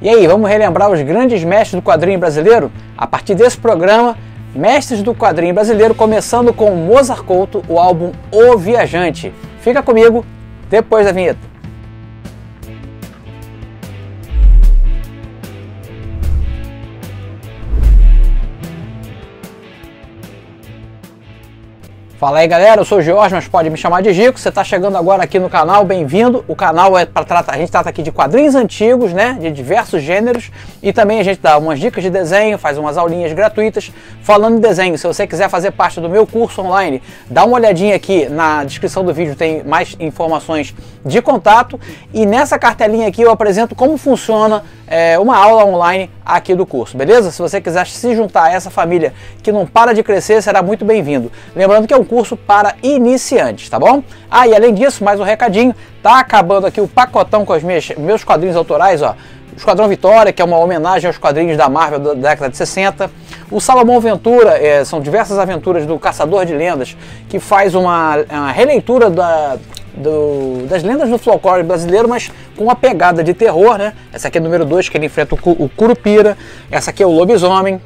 E aí, vamos relembrar os grandes mestres do quadrinho brasileiro? A partir desse programa, Mestres do Quadrinho Brasileiro, começando com Mozart Couto, o álbum O Viajante. Fica comigo depois da vinheta. Fala aí galera, eu sou o Jorge, mas pode me chamar de Gico. Você está chegando agora aqui no canal, bem-vindo. O canal é para tratar, a gente trata aqui de quadrinhos antigos, né, de diversos gêneros, e também a gente dá umas dicas de desenho, faz umas aulinhas gratuitas falando de desenho. Se você quiser fazer parte do meu curso online, dá uma olhadinha aqui na descrição do vídeo, tem mais informações de contato. E nessa cartelinha aqui eu apresento como funciona é, uma aula online aqui do curso, beleza? Se você quiser se juntar a essa família que não para de crescer, será muito bem-vindo. Lembrando que é um curso para iniciantes, tá bom? Ah, e além disso, mais um recadinho, tá acabando aqui o pacotão com os meus quadrinhos autorais, ó. Esquadrão Vitória, que é uma homenagem aos quadrinhos da Marvel da década de 60. O Salomão Ventura, é, são diversas aventuras do Caçador de Lendas, que faz uma, uma releitura da, do, das lendas do folclore brasileiro, mas com uma pegada de terror, né? Essa aqui é o número 2, que ele enfrenta o, o Curupira. Essa aqui é o Lobisomem.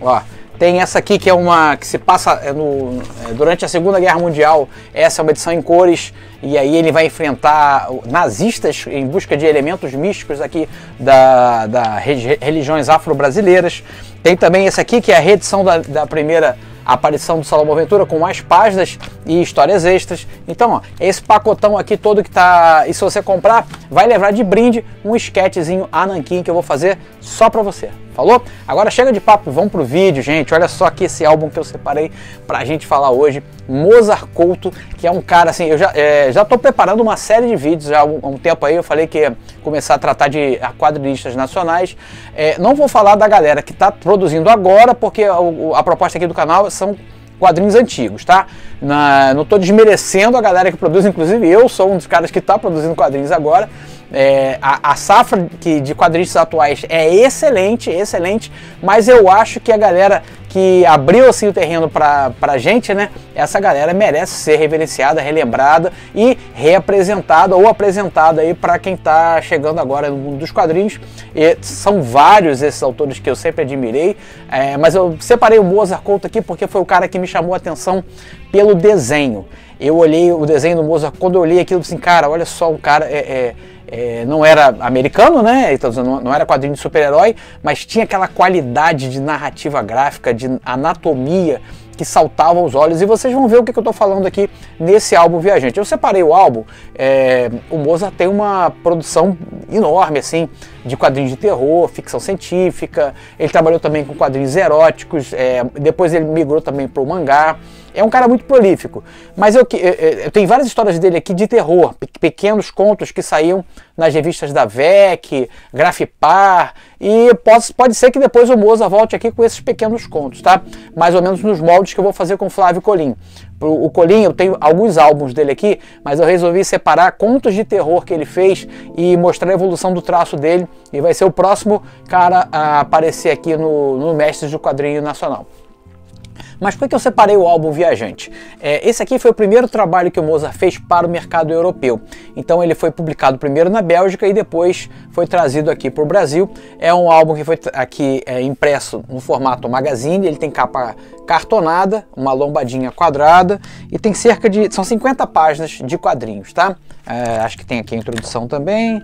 Ó, tem essa aqui que é uma que se passa é, no, é, durante a Segunda Guerra Mundial. Essa é uma edição em cores e aí ele vai enfrentar nazistas em busca de elementos místicos aqui da, da religiões afro-brasileiras. Tem também esse aqui que é a reedição da, da primeira a aparição do Salomão Ventura com mais páginas e histórias extras. Então, ó, esse pacotão aqui todo que tá. E se você comprar, vai levar de brinde um sketchzinho Anankin que eu vou fazer só para você. Falou? Agora chega de papo, vamos pro vídeo, gente. Olha só aqui esse álbum que eu separei pra gente falar hoje. Mozart Couto, que é um cara assim, eu já, é, já tô preparando uma série de vídeos há um, um, tempo aí. Eu falei que ia começar a tratar de quadrinistas nacionais. É, não vou falar da galera que tá produzindo agora, porque a, a proposta aqui do canal são quadrinhos antigos, tá? Na, não estou desmerecendo a galera que produz, inclusive eu sou um dos caras que está produzindo quadrinhos agora. É, a, a, safra que, de quadrinhos atuais é excelente, excelente, mas eu acho que a galera que abriu assim o terreno para a gente, né? Essa galera merece ser reverenciada, relembrada e reapresentada ou apresentada aí para quem está chegando agora no mundo dos quadrinhos. E são vários esses autores que eu sempre admirei, é, mas eu separei o Mozart Couto aqui porque foi o cara que me chamou a atenção pelo desenho. Eu olhei o desenho do Mozart, quando eu olhei aquilo, assim, cara, olha só, o cara é, é é, não era americano, né? Então, não, não era quadrinho de super-herói, mas tinha aquela qualidade de narrativa gráfica, de anatomia que saltava aos olhos. E vocês vão ver o que, que eu estou falando aqui nesse álbum Viajante. Eu separei o álbum, é, o Mozart tem uma produção enorme, assim, de quadrinhos de terror, ficção científica. Ele trabalhou também com quadrinhos eróticos, é, depois ele migrou também para o mangá. É um cara muito prolífico. Mas eu, eu, eu, tenho várias histórias dele aqui de terror, pequenos contos que saíam nas revistas da VEC, Grafipar, e pode, pode ser que depois o Moza volte aqui com esses pequenos contos, tá? Mais ou menos nos moldes que eu vou fazer com Flávio Colim. O Colim, eu tenho alguns álbuns dele aqui, mas eu resolvi separar contos de terror que ele fez e mostrar a evolução do traço dele, e vai ser o próximo cara a aparecer aqui no, no Mestres do Quadrinho Nacional. Mas por que eu separei o álbum Viajante? É, esse aqui foi o primeiro trabalho que o Mozart fez para o mercado europeu. Então ele foi publicado primeiro na Bélgica e depois foi trazido aqui para o Brasil. É um álbum que foi aqui é, impresso no formato magazine, ele tem capa cartonada, uma lombadinha quadrada e tem cerca de... são 50 páginas de quadrinhos, tá? É, acho que tem aqui a introdução também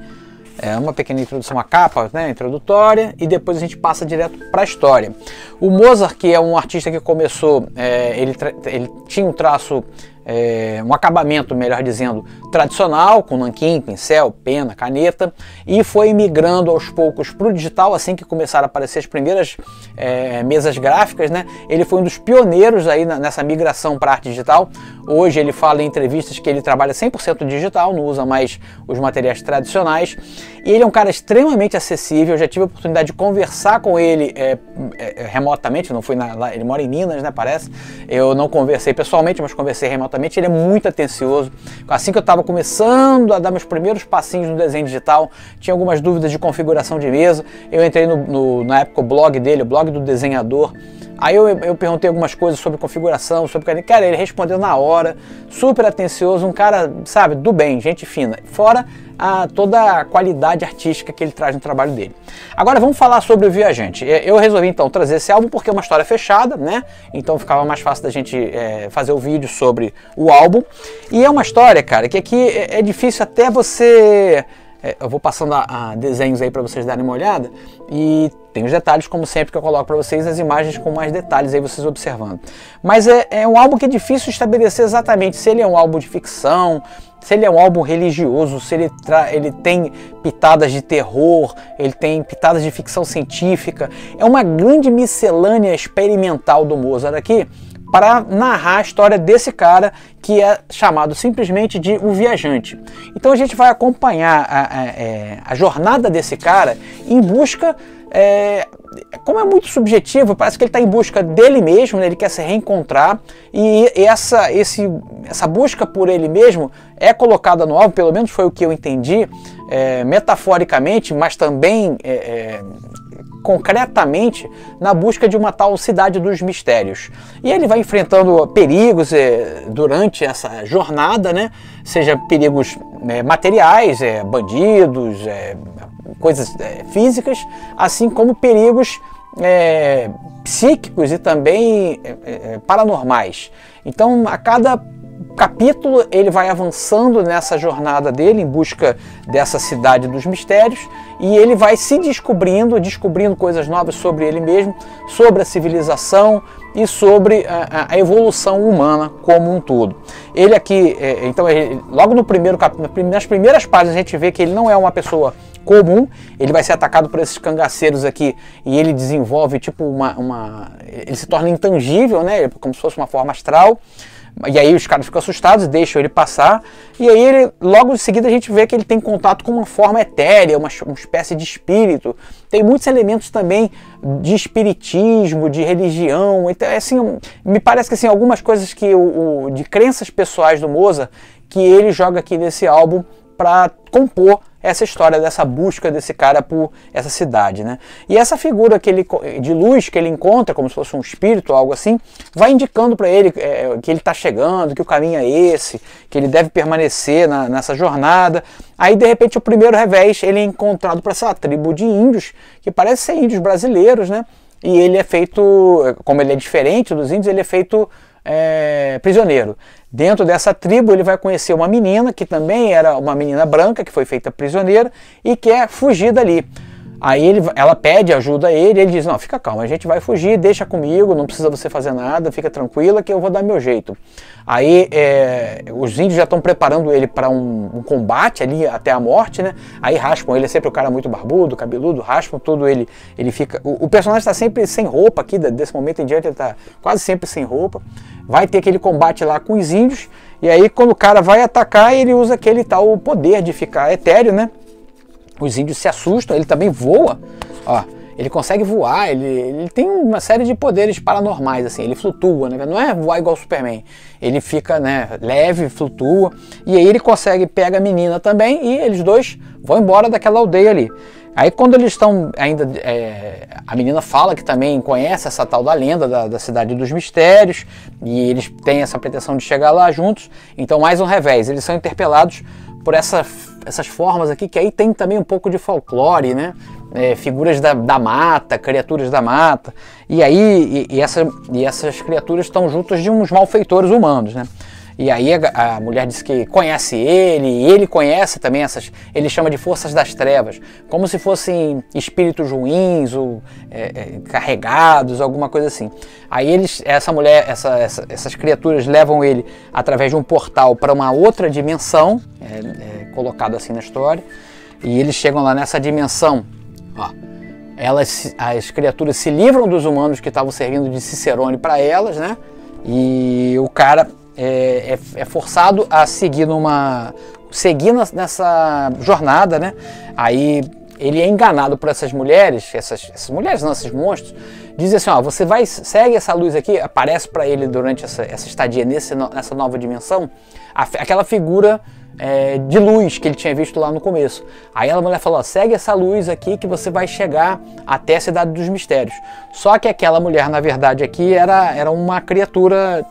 é uma pequena introdução à capa, né, introdutória, e depois a gente passa direto para a história. O Mozart, que é um artista que começou, é, ele, ele tinha um traço é, um acabamento, melhor dizendo, tradicional, com nanquim, pincel, pena, caneta, e foi migrando aos poucos para o digital, assim que começaram a aparecer as primeiras é, mesas gráficas, né? Ele foi um dos pioneiros aí nessa migração para arte digital. Hoje ele fala em entrevistas que ele trabalha 100% digital, não usa mais os materiais tradicionais, e ele é um cara extremamente acessível, eu já tive a oportunidade de conversar com ele é, é, remotamente, não fui na, lá, ele mora em Minas, né, parece, eu não conversei pessoalmente, mas conversei remotamente. Ele é muito atencioso. Assim que eu estava começando a dar meus primeiros passinhos no desenho digital, tinha algumas dúvidas de configuração de mesa. Eu entrei no, no na época o blog dele, o blog do desenhador, Aí eu, eu perguntei algumas coisas sobre configuração, sobre cara, ele respondeu na hora, super atencioso, um cara, sabe, do bem, gente fina. Fora a, toda a qualidade artística que ele traz no trabalho dele. Agora vamos falar sobre o Viajante. Eu resolvi então trazer esse álbum porque é uma história fechada, né? Então ficava mais fácil da gente é, fazer o vídeo sobre o álbum. E é uma história, cara, que aqui é, é difícil até você é, eu vou passando a, a desenhos aí para vocês darem uma olhada e tem os detalhes, como sempre, que eu coloco para vocês, as imagens com mais detalhes aí vocês observando. Mas é, é um álbum que é difícil estabelecer exatamente se ele é um álbum de ficção, se ele é um álbum religioso, se ele, ele tem pitadas de terror, ele tem pitadas de ficção científica. É uma grande miscelânea experimental do Mozart aqui para narrar a história desse cara que é chamado simplesmente de O Viajante. Então a gente vai acompanhar a, a, é, a jornada desse cara em busca. É, como é muito subjetivo, parece que ele está em busca dele mesmo, né? ele quer se reencontrar, e essa, esse, essa busca por ele mesmo é colocada no álbum, pelo menos foi o que eu entendi, é, metaforicamente, mas também é, é concretamente na busca de uma tal cidade dos mistérios. E ele vai enfrentando perigos é, durante essa jornada, né? seja perigos é, materiais, é, bandidos, é, coisas físicas, assim como perigos psíquicos e também paranormais. Então, a cada capítulo ele vai avançando nessa jornada dele em busca dessa cidade dos mistérios e ele vai se descobrindo, descobrindo coisas novas sobre ele mesmo, sobre a civilização e sobre a, a evolução humana como um todo. Ele aqui, é, então, ele, logo no primeiro capítulo, nas primeiras páginas a gente vê que ele não é uma pessoa comum, ele vai ser atacado por esses cangaceiros aqui e ele desenvolve tipo uma, uma ele se torna intangível, né, como se fosse uma forma astral. E aí os caras ficam assustados deixam ele passar. E aí ele, logo em seguida a gente vê que ele tem contato com uma forma etérea, uma, uma espécie de espírito. Tem muitos elementos também de espiritismo, de religião. Então, assim, me parece que assim, algumas coisas que o, o de crenças pessoais do Mozart que ele joga aqui nesse álbum para compor essa história dessa busca desse cara por essa cidade, né? E essa figura que ele, de luz que ele encontra, como se fosse um espírito ou algo assim, vai indicando para ele é, que ele está chegando, que o caminho é esse, que ele deve permanecer na, nessa jornada. Aí, de repente, o primeiro revés ele é encontrado por essa tribo de índios, que parece ser índios brasileiros, né? E ele é feito, como ele é diferente dos índios, ele é feito é, prisioneiro. Dentro dessa tribo, ele vai conhecer uma menina que também era uma menina branca, que foi feita prisioneira e quer fugir dali. Aí ele, ela pede ajuda a ele, ele diz: Não, fica calmo, a gente vai fugir, deixa comigo, não precisa você fazer nada, fica tranquila que eu vou dar meu jeito. Aí é, os índios já estão preparando ele para um, um, combate ali até a morte, né? Aí raspam ele, é sempre o cara muito barbudo, cabeludo, raspam tudo ele. Ele fica. O, o personagem está sempre sem roupa aqui, desse momento em diante ele está quase sempre sem roupa. Vai ter aquele combate lá com os índios, e aí quando o cara vai atacar, ele usa aquele tal poder de ficar etéreo, né? Os índios se assustam, ele também voa. Ó, ele consegue voar, ele, ele tem uma série de poderes paranormais, assim, ele flutua, né? não é voar igual o Superman. Ele fica né, leve, flutua, e aí ele consegue, pega a menina também, e eles dois vão embora daquela aldeia ali. Aí quando eles estão ainda. É, a menina fala que também conhece essa tal da lenda da, da, cidade dos mistérios, e eles têm essa pretensão de chegar lá juntos. Então, mais um revés, eles são interpelados por essa, essas formas aqui, que aí tem também um pouco de folclore, né? É, figuras da, da, mata, criaturas da mata, e aí e, e, essa, e essas criaturas estão juntas de uns malfeitores humanos, né? E aí a, a, mulher diz que conhece ele, e ele conhece também essas, ele chama de forças das trevas, como se fossem espíritos ruins ou é, é, carregados, alguma coisa assim. Aí eles, essa mulher, essa, essa, essas criaturas levam ele através de um portal para uma outra dimensão, é, é, colocado assim na história, e eles chegam lá nessa dimensão, ó, elas, as criaturas se livram dos humanos que estavam servindo de Cicerone para elas, né? E o cara é, é, é forçado a seguir numa seguir nessa jornada, né? Aí ele é enganado por essas mulheres, essas, essas mulheres não, esses monstros, dizem assim, ó, você vai, segue essa luz aqui, aparece para ele durante essa, essa estadia nesse, nessa nova dimensão, a, aquela figura é, de luz que ele tinha visto lá no começo. Aí a mulher falou: segue essa luz aqui que você vai chegar até a cidade dos mistérios. Só que aquela mulher, na verdade, aqui era, era uma criatura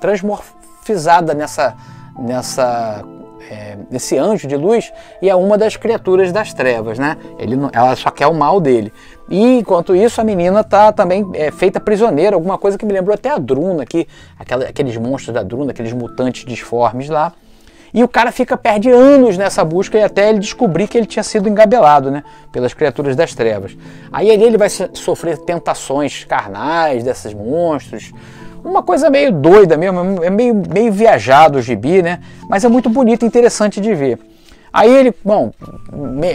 transmorfizada nessa, nessa é, anjo de luz e é uma das criaturas das trevas, né? Ele ela só quer o mal dele. E enquanto isso, a menina tá também é, feita prisioneira, alguma coisa que me lembrou até a Druna aqui, aquela, aqueles monstros da Druna, aqueles mutantes disformes lá. E o cara fica perde anos nessa busca e até ele descobrir que ele tinha sido engabelado, né, pelas criaturas das trevas. Aí ele vai sofrer tentações carnais desses monstros, uma coisa meio doida mesmo, é meio, meio viajado o gibi, né? Mas é muito bonito e interessante de ver. Aí ele, bom,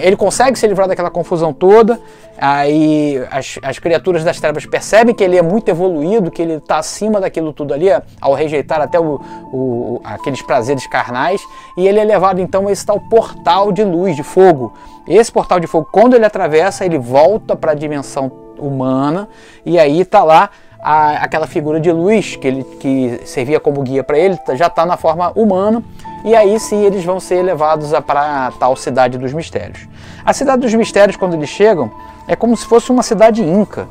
ele consegue se livrar daquela confusão toda. Aí as, as criaturas das trevas percebem que ele é muito evoluído, que ele está acima daquilo tudo ali, ao rejeitar até o, o, aqueles prazeres carnais. E ele é levado então a esse tal portal de luz, de fogo. Esse portal de fogo, quando ele atravessa, ele volta para a dimensão humana. E aí está lá a, aquela figura de luz que, ele, que servia como guia para ele, já está na forma humana, e aí sim eles vão ser levados para tal cidade dos mistérios. A cidade dos mistérios, quando eles chegam, é como se fosse uma cidade inca,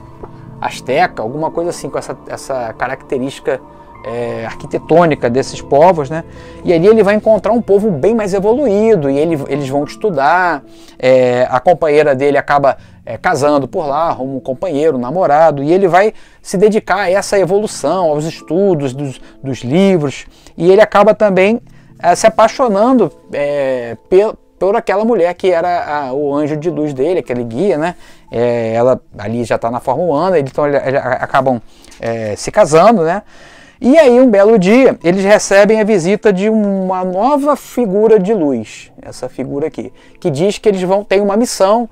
asteca, alguma coisa assim, com essa, essa característica é, arquitetônica desses povos, né? E ali ele vai encontrar um povo bem mais evoluído e ele, eles vão estudar. É, a companheira dele acaba é, casando por lá, arruma um companheiro, um namorado, e ele vai se dedicar a essa evolução, aos estudos dos, dos livros, e ele acaba também é, se apaixonando é, por, por aquela mulher que era a, o anjo de luz dele, aquele guia, né? É, ela ali já está na forma humana, então eles acabam é, se casando, né? E aí, um belo dia, eles recebem a visita de uma nova figura de luz, essa figura aqui, que diz que eles vão ter uma missão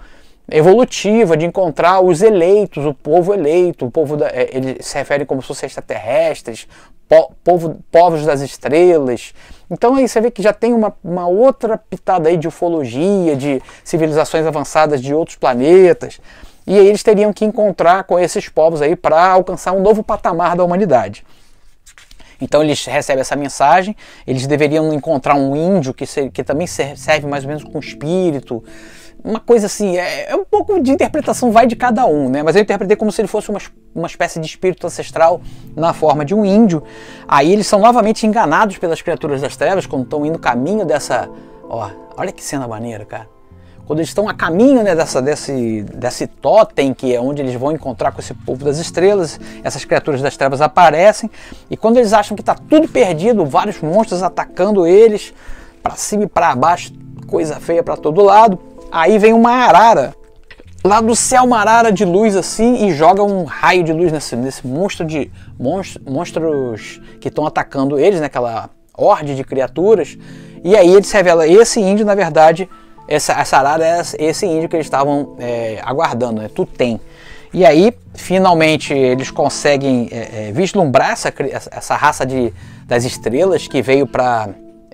evolutiva de encontrar os eleitos, o povo eleito, o povo da, é, ele se refere como se fossem extraterrestres, po, povo, povos das estrelas. Então aí você vê que já tem uma, uma outra pitada aí de ufologia, de civilizações avançadas de outros planetas. E aí eles teriam que encontrar com esses povos aí para alcançar um novo patamar da humanidade. Então eles recebem essa mensagem, eles deveriam encontrar um índio que, se, que também serve mais ou menos com espírito, uma coisa assim, é, é, um pouco de interpretação, vai de cada um, né? Mas eu interpretei como se ele fosse uma, uma espécie de espírito ancestral na forma de um índio. Aí eles são novamente enganados pelas criaturas das trevas quando estão indo caminho dessa. Ó, olha que cena maneira, cara. Quando eles estão a caminho né, dessa, desse, desse totem, que é onde eles vão encontrar com esse povo das estrelas, essas criaturas das trevas aparecem, e quando eles acham que está tudo perdido, vários monstros atacando eles, para cima e para baixo, coisa feia para todo lado, Aí vem uma arara, lá do céu, uma arara de luz assim, e joga um raio de luz nesse, nesse monstro de monstros, monstros que estão atacando eles, naquela né, horde de criaturas. E aí ele se revela: esse índio, na verdade, essa, essa arara é esse índio que eles estavam é, aguardando, né? tem. E aí, finalmente, eles conseguem é, é, vislumbrar essa, essa raça de, das estrelas que veio para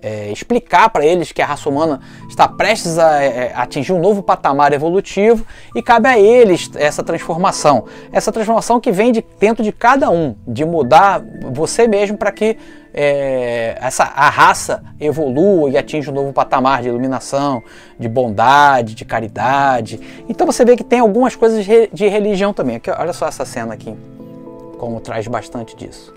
é, explicar para eles que a raça humana está prestes a é, atingir um novo patamar evolutivo e cabe a eles essa transformação. Essa transformação que vem de dentro de cada um, de mudar você mesmo para que é, essa, a raça evolua e atinja um novo patamar de iluminação, de bondade, de caridade. Então você vê que tem algumas coisas de religião também. Aqui, olha só essa cena aqui, como traz bastante disso.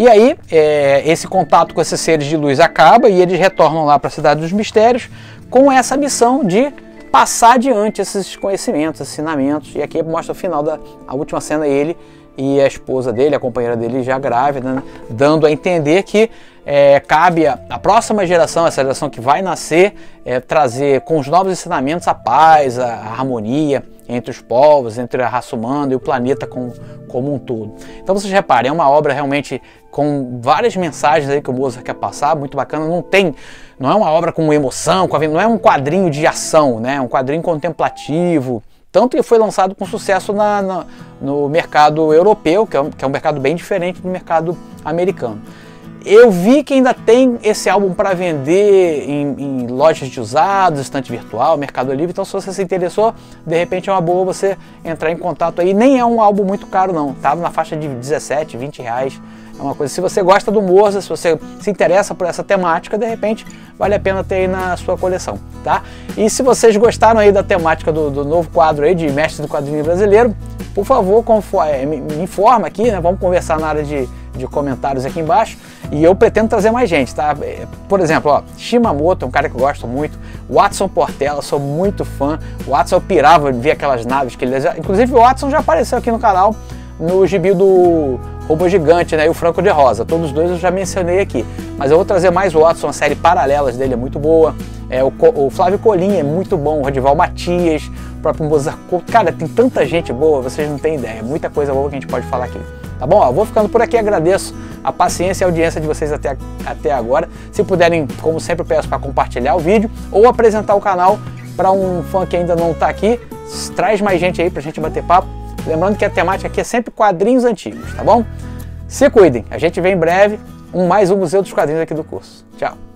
E aí, é, esse contato com esses seres de luz acaba e eles retornam lá para a Cidade dos Mistérios com essa missão de passar adiante esses conhecimentos, esses ensinamentos. E aqui mostra o final da a última cena, ele e a esposa dele, a companheira dele já grávida, né, dando a entender que é, cabe a, a, próxima geração, essa geração que vai nascer, é, trazer com os novos ensinamentos a paz, a, a harmonia, entre os povos, entre a raça humana e o planeta como, como um todo. Então vocês reparem, é uma obra realmente com várias mensagens aí que o Mozart quer passar, muito bacana, não tem, não é uma obra com emoção, com não é um quadrinho de ação, né? É um quadrinho contemplativo, tanto que foi lançado com sucesso na, na no mercado europeu, que é, um, que é um mercado bem diferente do mercado americano. Eu vi que ainda tem esse álbum para vender em, em, lojas de usados, estante virtual, Mercado Livre. Então, se você se interessou, de repente é uma boa você entrar em contato aí. Nem é um álbum muito caro, não. Tá na faixa de 17, 20 reais. É uma coisa. Se você gosta do Morza, se você se interessa por essa temática, de repente vale a pena ter aí na sua coleção, tá? E se vocês gostaram aí da temática do, do novo quadro aí de Mestre do Quadrinho Brasileiro, por favor, é, me, me informa aqui, né? Vamos conversar na área de, de comentários aqui embaixo. E eu pretendo trazer mais gente, tá? Por exemplo, ó, Shimamoto é um cara que eu gosto muito. Watson Portela, sou muito fã. Watson eu pirava ver aquelas naves que ele desenha. Inclusive o Watson já apareceu aqui no canal no gibi do Robô Gigante, né? E o Franco de Rosa. Todos os dois eu já mencionei aqui. Mas eu vou trazer mais o Watson, a série Paralelas dele é muito boa. É, o, o Flávio Colim é muito bom, o Rodival Matias, o próprio Mozart Cara, tem tanta gente boa, vocês não têm ideia. Muita coisa boa que a gente pode falar aqui. Tá bom? Vou ficando por aqui, agradeço a paciência e a audiência de vocês até, até agora. Se puderem, como sempre, peço para compartilhar o vídeo ou apresentar o canal para um fã que ainda não está aqui. Traz mais gente aí para a gente bater papo. Lembrando que a temática aqui é sempre quadrinhos antigos, tá bom? Se cuidem, a gente vem em breve um mais um Museu dos Quadrinhos aqui do curso. Tchau!